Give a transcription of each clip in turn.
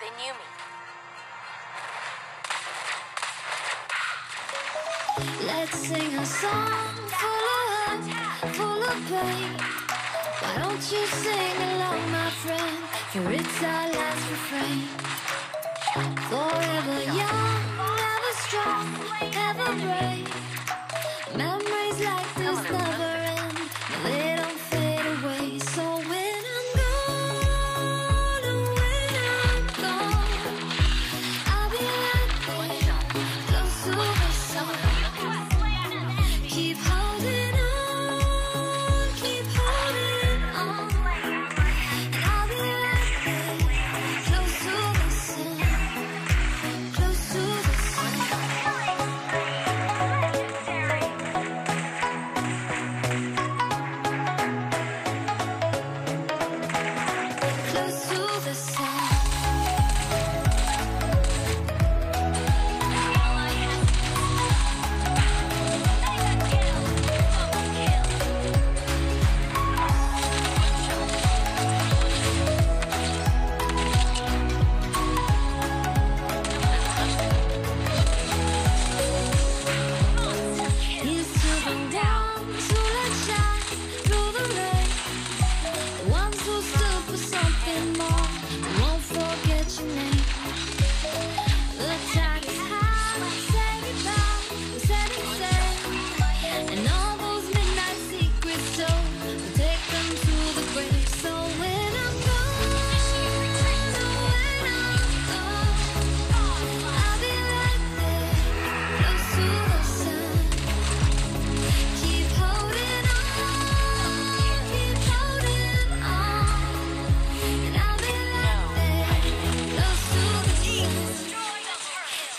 they knew me. Let's sing a song full of hope, full of pain. Why don't you sing along, my friend? For it's our last refrain. Forever young.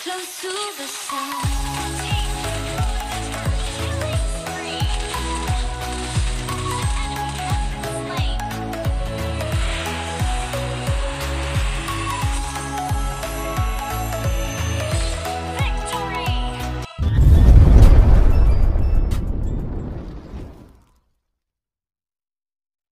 close to the sun.